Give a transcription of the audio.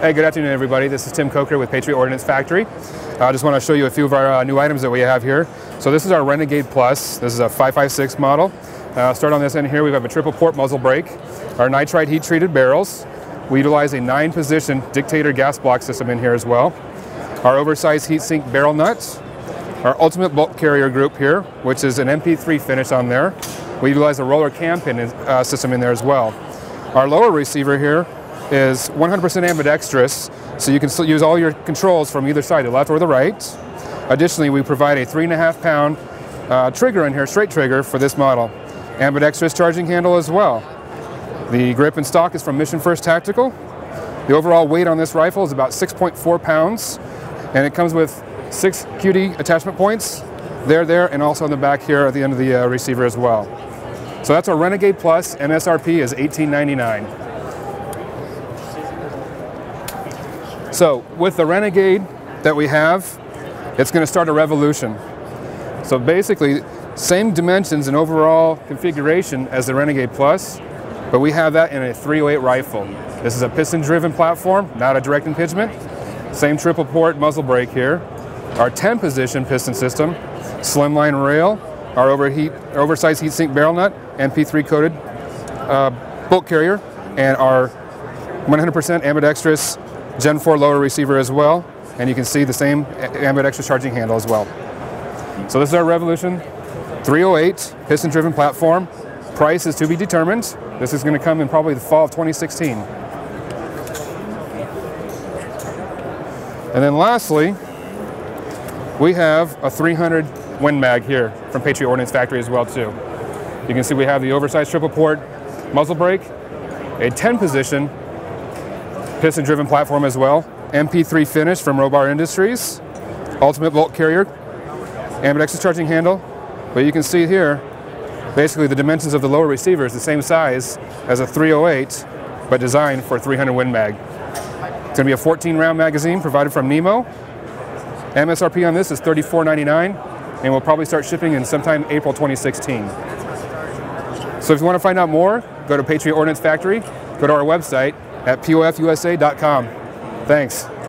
Hey, good afternoon, everybody. This is Tim Coker with Patriot Ordnance Factory. I just want to show you a few of our uh, new items that we have here. So this is our Renegade Plus. This is a 556 model. Uh, start on this end here, we have a triple port muzzle brake, our nitride heat treated barrels. We utilize a nine position dictator gas block system in here as well. Our oversized heat sink barrel nuts. Our ultimate bolt carrier group here, which is an NP3 finish on there. We utilize a roller cam pin uh, system in there as well. Our lower receiver here is 100% ambidextrous, so you can use all your controls from either side, the left or the right. Additionally, we provide a three and a half pound uh, trigger in here, straight trigger for this model. Ambidextrous charging handle as well. The grip and stock is from Mission First Tactical. The overall weight on this rifle is about 6.4 pounds, and it comes with six QD attachment points, there, there, and also on the back here at the end of the uh, receiver as well. So that's our Renegade Plus, MSRP is $18.99. So with the Renegade that we have, it's going to start a revolution. So basically, same dimensions and overall configuration as the Renegade Plus, but we have that in a 308 rifle. This is a piston-driven platform, not a direct impingement. Same triple port muzzle brake here. Our 10 position piston system, slimline rail, our overheat, oversized heat sink barrel nut, NP3 coated uh, bolt carrier, and our 100% ambidextrous Gen 4 lower receiver as well, and you can see the same ambidextrous charging handle as well. So this is our Revolution 308 piston-driven platform. Price is to be determined. This is going to come in probably the fall of 2016. And then lastly, we have a 300 Win Mag here from Patriot Ordnance Factory as well too. You can see we have the oversized triple port muzzle brake, a 10 position piston driven platform as well. NP3 finish from Robar Industries. Ultimate bolt carrier. Ambidextrous charging handle. But you can see here, basically the dimensions of the lower receiver is the same size as a 308, but designed for 300 Win Mag. It's going to be a 14 round magazine provided from Nemo. MSRP on this is $34.99 and we'll probably start shipping in sometime April 2016. So if you want to find out more, go to Patriot Ordnance Factory, go to our website, at pofusa.com. Thanks.